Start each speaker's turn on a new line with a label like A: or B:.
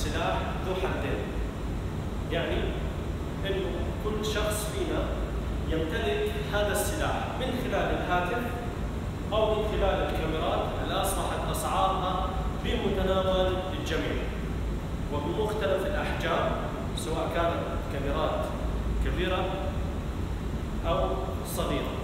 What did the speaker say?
A: سلاح ذو حدين. يعني إنه كل شخص فينا يمتلك هذا السلاح من خلال الهاتف أو من خلال الكاميرات اللي أصبحت أسعارها بمتناول الجميع. وبمختلف الأحجام سواء كانت كاميرات كبيرة أو صغيرة.